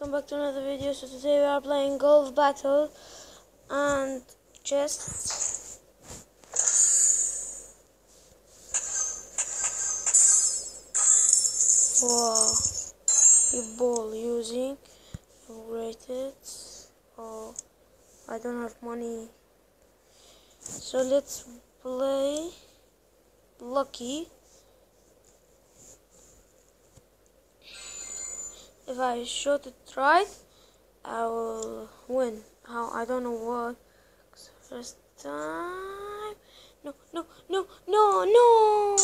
Welcome back to another video. So today we are playing Golf Battle and chests. Wow, a ball using rated. Oh, I don't have money. So let's play Lucky. If I shoot it right, I will win. How? I don't know what. First time. No, no, no, no, no!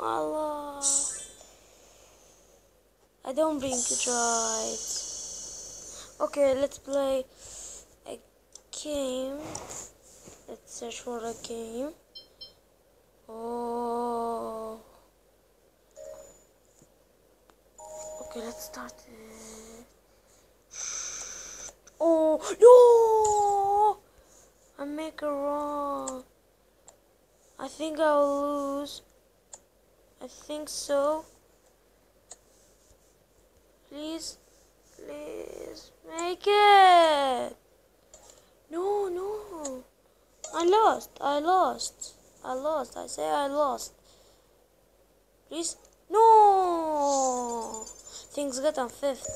Lost. I don't blink it right. Okay, let's play a game. Let's search for a game. Oh. Okay, let's start it. Oh no! I make a wrong. I think I'll lose. I think so. Please, please make it. No, no. I lost. I lost. I lost. I say I lost. Please. No. Things got on fifth.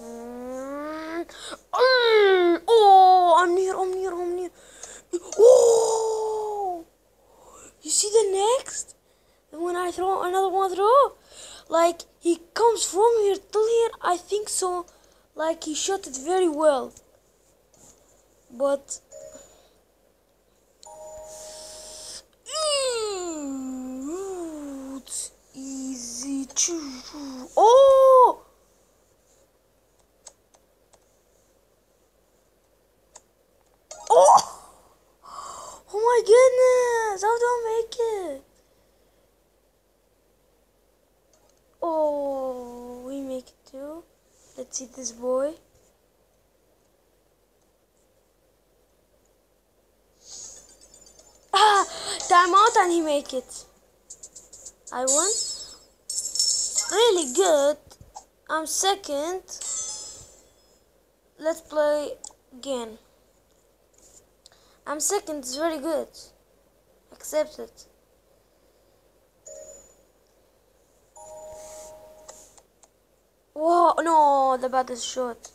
Mm. Mm. Oh, I'm near. I'm near. I'm near. Oh. You see the next? And when I throw another one throw, like he comes from here till here. I think so. Like he shot it very well. But Mm, it's easy to. Oh! Oh! Oh my goodness! How do I make it? Oh, we make it too. Let's see this boy. Ah! Time out and he make it. I won. Really good. I'm second. Let's play again. I'm second. It's very good. Accept it. Whoa! No, the bat is short.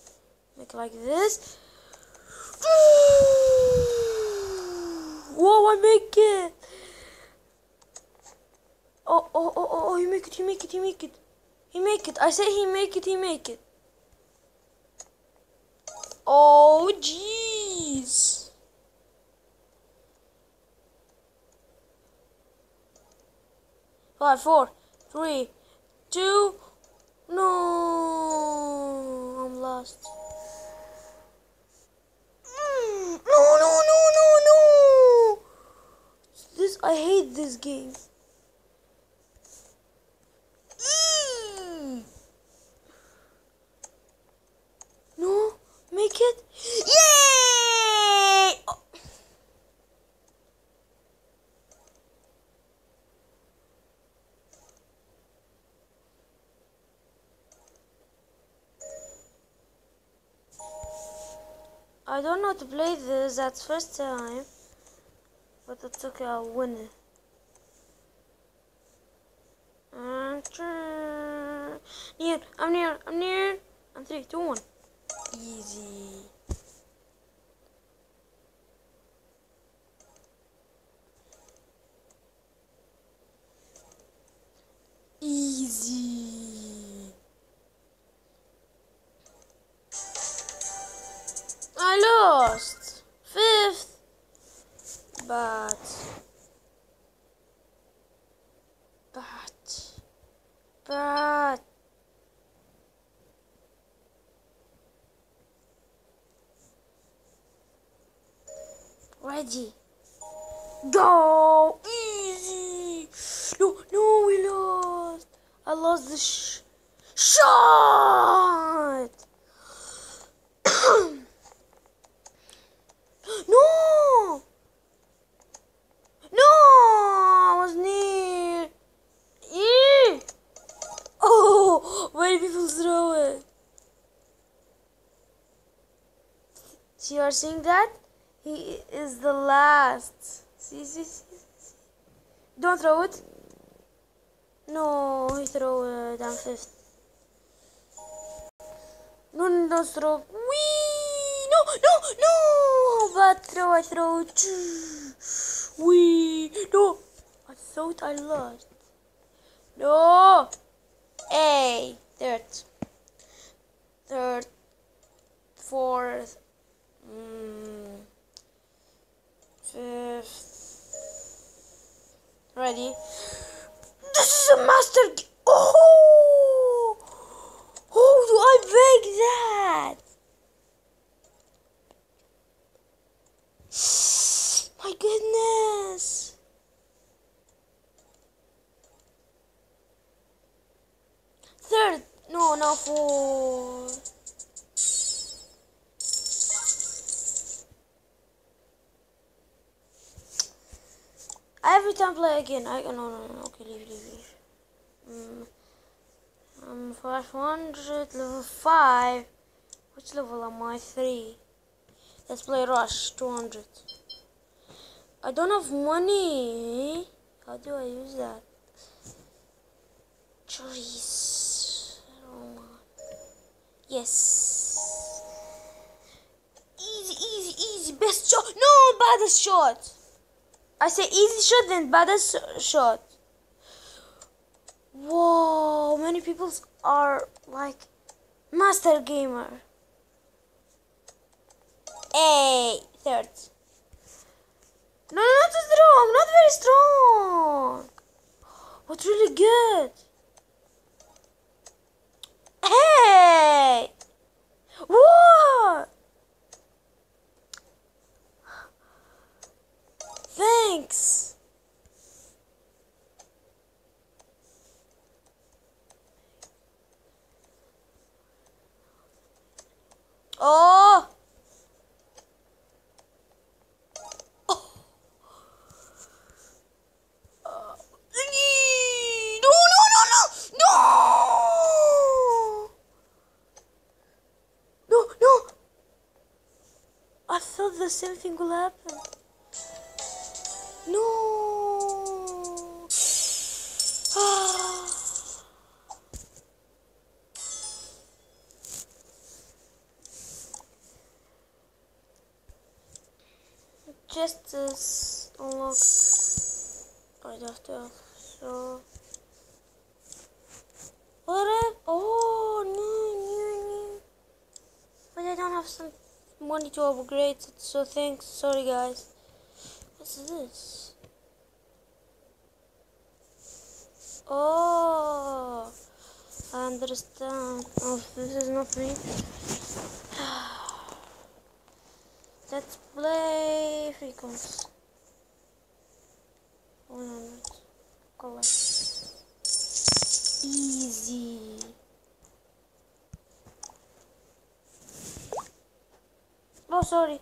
Make like this. Whoa! I make it. Oh, oh, oh, oh, oh, you make it, you make it, you make it. He make it. I say he make it, he make it. Oh, jeez. Five, four, three, two, no. I'm lost. Mm, No, no, no, no, no. This, I hate this game. Mm. No, make it. Yay! Oh. I don't know how to play this. That's first time, but it's okay. I'll win it. Near. I'm near. I'm near. I'm three, two, one. Easy. Ready. Go! Easy! No, no, we lost! I lost the sh- shot! no! No! I was near! Oh! Wait! did people throw it. You are seeing that? He is the last. See, see, see, see. Don't throw it. No, he throw it. I'm fifth. No, no, don't throw. Wee! No, no, no! Bad throw, I throw. Wee! No! I thought I lost. No! A. Third. Third. Fourth. Mm, fifth. Ready? This is a master. Oh! How do I break that? My goodness. Third. No, no, four. Time play again. I no no no. Okay, leave leave leave. Mm. I'm 500 level 5. Which level am I? 3. Let's play Rush 200. I don't have money. How do I use that? Choice. Yes. Easy, easy, easy. Best shot. No, baddest shot. I say easy shot then baddest shot. Whoa, many people are like master gamer. Hey, third. No, not too strong, not very strong. What's really good? Hey! What? Thanks. Oh! oh. Uh, no, no, no, no! No! No, no! I thought the same thing will happen. Just this unlocked right after. So. What? Oh, new, new, new. But I don't have some money to upgrade so thanks. Sorry, guys. What's this? Oh, I understand. Oh, this is not me. Let's play frequency. 100. Collect. Easy. Oh, sorry.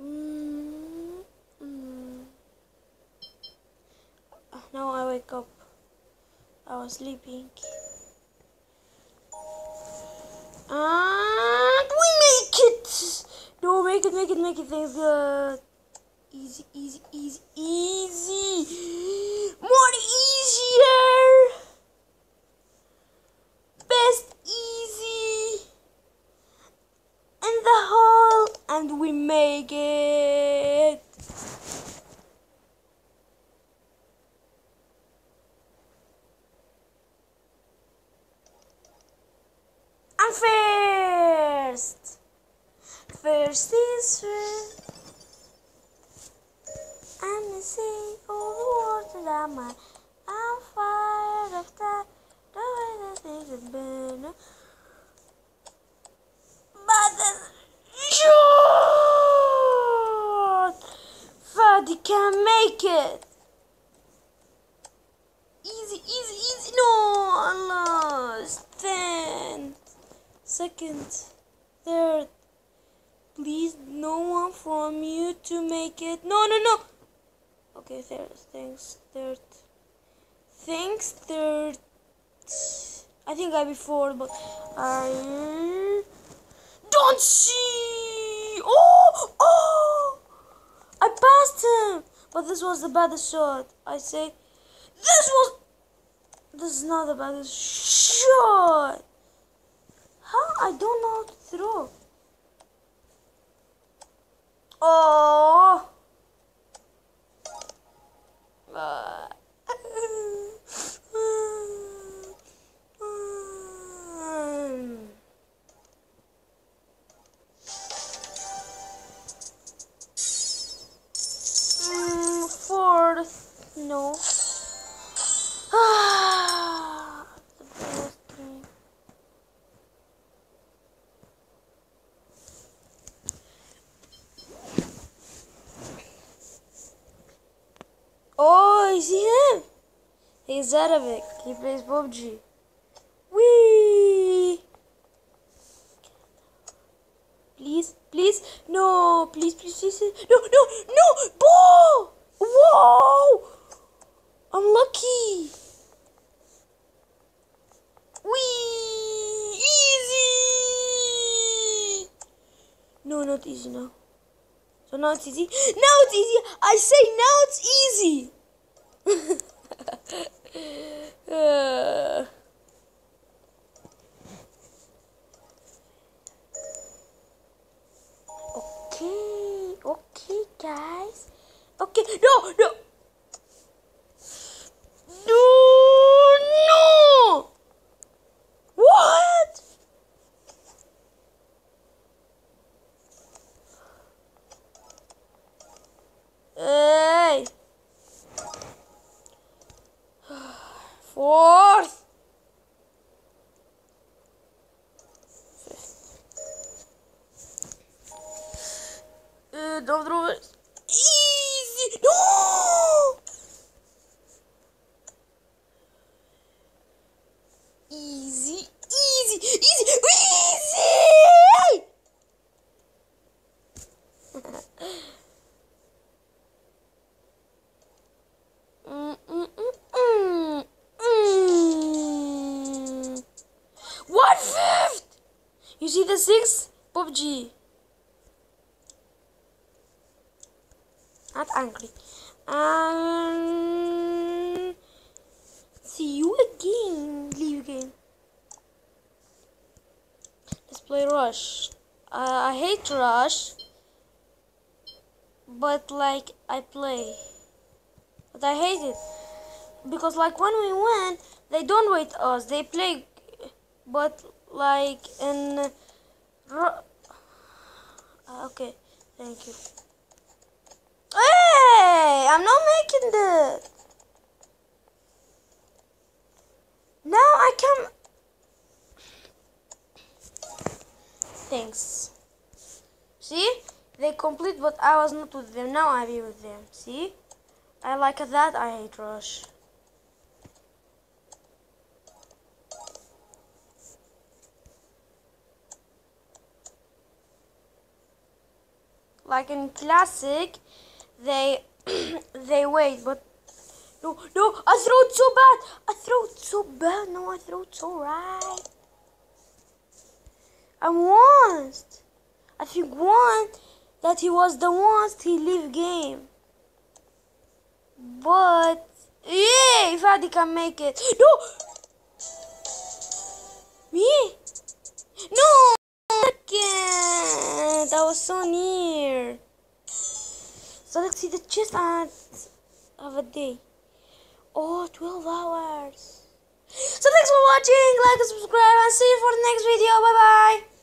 Mm, mm. Ah, Now I wake up. I was sleeping. And we make it! No, it. Things good. Easy, easy, easy, easy. More easier. Best easy. In the hole. And we make it. I'm first. First. See all the water that my I'm fired of that. The way that things have been. But the shot! Fadi can make it. Easy, easy, easy. No, I lost. Then, second, third. Please, no one from you to make it. No, no, no. Okay, third. Thanks, third. Thanks, third. I think I before, but I don't see. Oh, oh! I passed him, but this was the baddest shot. I say, this was. This is not the baddest shot. How I don't know how to throw. He's Zadovic. He plays PUBG. Wee. Please, please, no, please, please, please, no, no, no, ball! Whoa! I'm lucky. Wee! Easy! No, not easy now. So now it's easy. Now it's easy. I say now it's easy. Okay, okay, guys. Okay, no. No, no. What? Hey. Fourth. Uh, don't throw it. Easy. No. Easy, easy, easy, easy. Mm, mm, mm. One fifth. You see the six? PUBG. Not angry. Um, see you again. Leave again. Let's play Rush. Uh, I hate Rush, but like I play. But I hate it because like when we win, they don't wait us. They play, but like in. Uh, okay, thank you. Hey, I'm not making this. Now I can. Thanks. See? They complete, but I was not with them. Now I be with them. See? I like that. I hate Rush. Like in classic, they they wait, but no, no, I throw it so bad. I throw it so bad. No, I throw it so right. I once, I think one that he was the ones he leave game. But yeah, if Adi can make it, no, me, no, I can't. I was so near. So let's see the chest and have a day. Oh, 12 hours. So thanks for watching. Like and subscribe and see you for the next video. Bye bye.